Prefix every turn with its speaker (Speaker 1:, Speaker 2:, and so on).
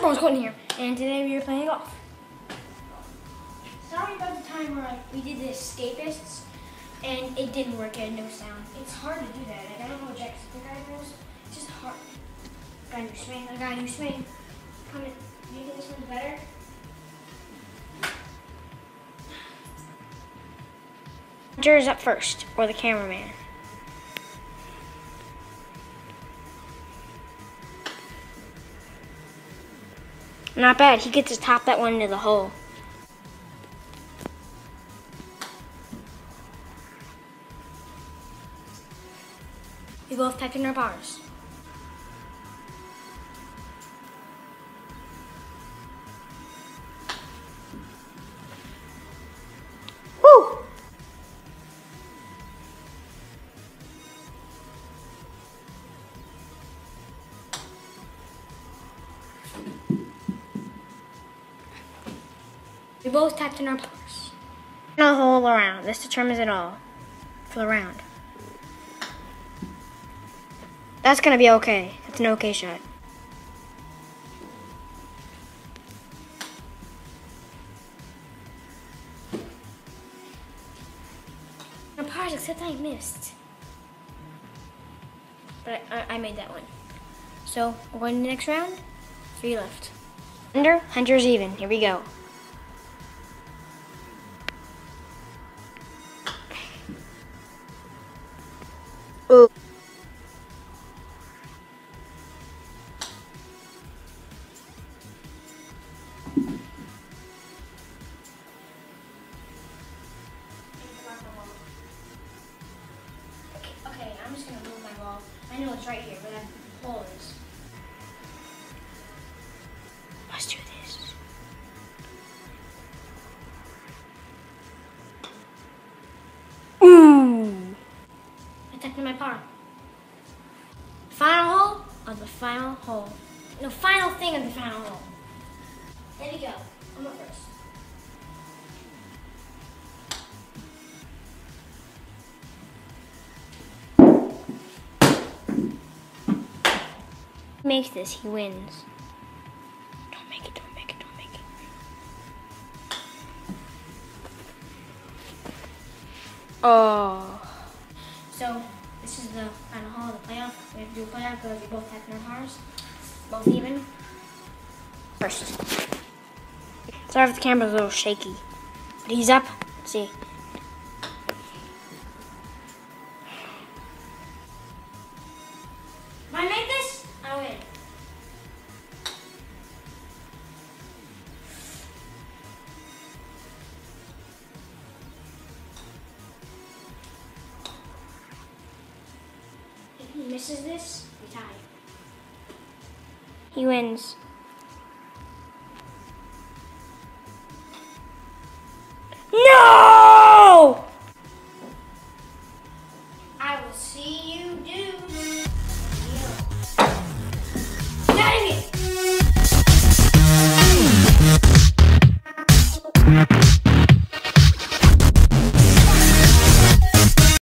Speaker 1: Washbone's Colton here, and today we are playing golf. Sorry about the time where we did the escapists, and it didn't work, it had no sound. It's hard to do that. Like, I don't know Jack's the guy knows. It's just hard. Got a new swing, I got a new swing. Come in. Think this one's better? Hunter is up first, or the cameraman. Not bad. He gets to top that one into the hole. We both in our bars. We both tapped in our bars. No hole around. This determines it all for the round. That's gonna be okay. That's an okay shot. No pars, except I missed. But I, I, I made that one. So we're going to the next round. Three left. Under, Hunter's even. Here we go. Know it's right here, but that hole is. Let's do this. Ooh! I in my par. Final hole of the final hole. No, final thing of the final hole. There we go. I'm up first. Makes this, he wins. Don't make it, don't make it, don't make it. Oh. So, this is the final hole of the playoff. We have to do a playoff because we both have no pars. Both even. First. Sorry if the camera's a little shaky. But he's up. Let's see. Misses this, we tie. He wins.